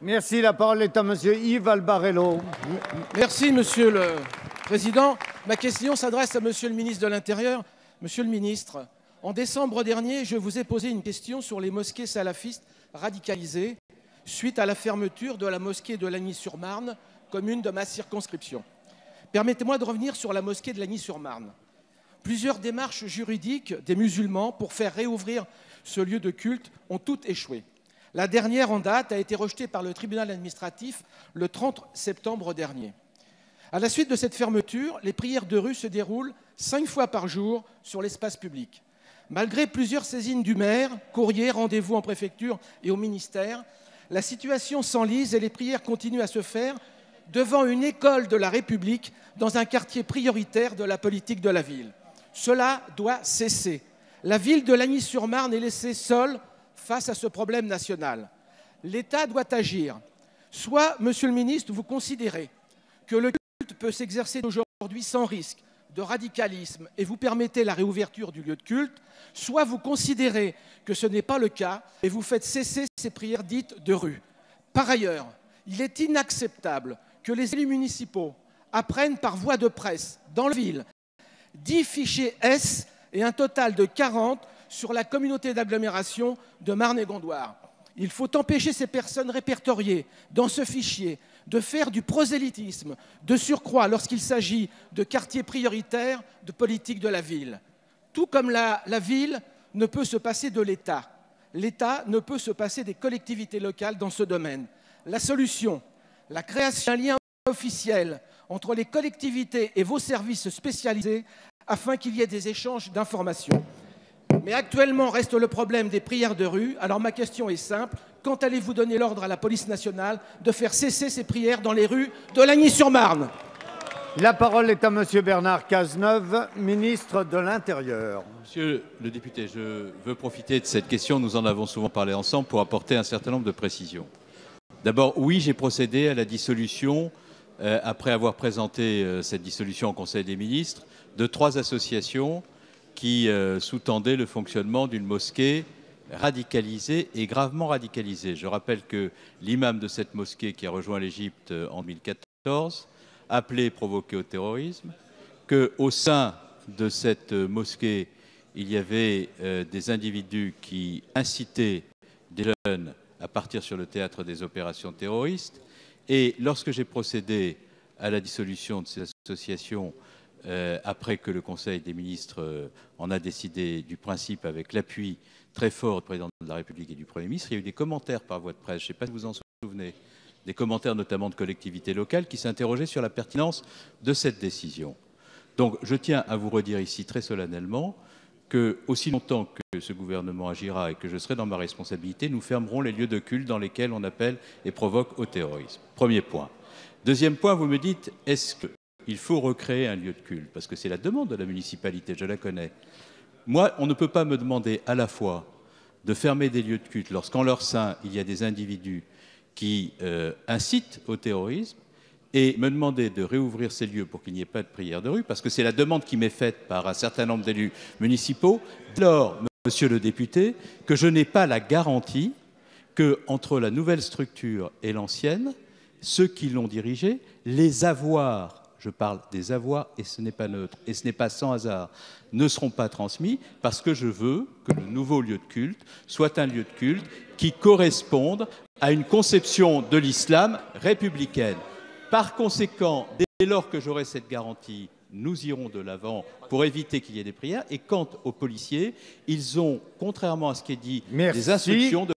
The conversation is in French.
Merci. La parole est à Monsieur Yves Albarello. Merci, Monsieur le Président. Ma question s'adresse à Monsieur le ministre de l'Intérieur. Monsieur le ministre, en décembre dernier, je vous ai posé une question sur les mosquées salafistes radicalisées suite à la fermeture de la mosquée de Lagny-sur-Marne, commune de ma circonscription. Permettez-moi de revenir sur la mosquée de Lagny-sur-Marne. Plusieurs démarches juridiques des musulmans pour faire réouvrir ce lieu de culte ont toutes échoué. La dernière en date a été rejetée par le tribunal administratif le 30 septembre dernier. À la suite de cette fermeture, les prières de rue se déroulent cinq fois par jour sur l'espace public. Malgré plusieurs saisines du maire, courriers, rendez-vous en préfecture et au ministère, la situation s'enlise et les prières continuent à se faire devant une école de la République dans un quartier prioritaire de la politique de la ville. Cela doit cesser. La ville de Lagny-sur-Marne est laissée seule face à ce problème national. L'État doit agir. Soit, Monsieur le ministre, vous considérez que le culte peut s'exercer aujourd'hui sans risque de radicalisme et vous permettez la réouverture du lieu de culte, soit vous considérez que ce n'est pas le cas et vous faites cesser ces prières dites de rue. Par ailleurs, il est inacceptable que les élus municipaux apprennent par voie de presse dans la ville 10 fichiers S et un total de 40 sur la communauté d'agglomération de Marne et Gondoire. Il faut empêcher ces personnes répertoriées dans ce fichier de faire du prosélytisme, de surcroît lorsqu'il s'agit de quartiers prioritaires de politique de la ville. Tout comme la ville ne peut se passer de l'État, l'État ne peut se passer des collectivités locales dans ce domaine. La solution, la création d'un lien officiel entre les collectivités et vos services spécialisés afin qu'il y ait des échanges d'informations. Mais actuellement reste le problème des prières de rue. Alors ma question est simple. Quand allez-vous donner l'ordre à la police nationale de faire cesser ces prières dans les rues de Lagny-sur-Marne La parole est à Monsieur Bernard Cazeneuve, ministre de l'Intérieur. Monsieur le député, je veux profiter de cette question, nous en avons souvent parlé ensemble, pour apporter un certain nombre de précisions. D'abord, oui, j'ai procédé à la dissolution, euh, après avoir présenté euh, cette dissolution au Conseil des ministres, de trois associations qui euh, sous-tendaient le fonctionnement d'une mosquée radicalisée et gravement radicalisée. Je rappelle que l'imam de cette mosquée qui a rejoint l'Égypte euh, en 2014 appelé provoquer au terrorisme, qu'au sein de cette euh, mosquée, il y avait des individus qui incitaient des jeunes à partir sur le théâtre des opérations terroristes. Et lorsque j'ai procédé à la dissolution de ces associations, euh, après que le Conseil des ministres euh, en a décidé du principe avec l'appui très fort du président de la République et du Premier ministre, il y a eu des commentaires par voie de presse, je ne sais pas si vous en souvenez, des commentaires notamment de collectivités locales qui s'interrogeaient sur la pertinence de cette décision. Donc je tiens à vous redire ici très solennellement que, aussi longtemps que ce gouvernement agira et que je serai dans ma responsabilité, nous fermerons les lieux de culte dans lesquels on appelle et provoque au terrorisme. Premier point. Deuxième point, vous me dites, est-ce qu'il faut recréer un lieu de culte Parce que c'est la demande de la municipalité, je la connais. Moi, on ne peut pas me demander à la fois de fermer des lieux de culte lorsqu'en leur sein, il y a des individus qui euh, incitent au terrorisme et me demander de réouvrir ces lieux pour qu'il n'y ait pas de prière de rue, parce que c'est la demande qui m'est faite par un certain nombre d'élus municipaux, alors, monsieur le député, que je n'ai pas la garantie que, entre la nouvelle structure et l'ancienne, ceux qui l'ont dirigée, les avoirs, je parle des avoirs et ce n'est pas neutre, et ce n'est pas sans hasard, ne seront pas transmis parce que je veux que le nouveau lieu de culte soit un lieu de culte qui corresponde à une conception de l'islam républicaine. Par conséquent, dès lors que j'aurai cette garantie, nous irons de l'avant pour éviter qu'il y ait des prières. Et quant aux policiers, ils ont, contrairement à ce qui est dit, Merci. des instructions de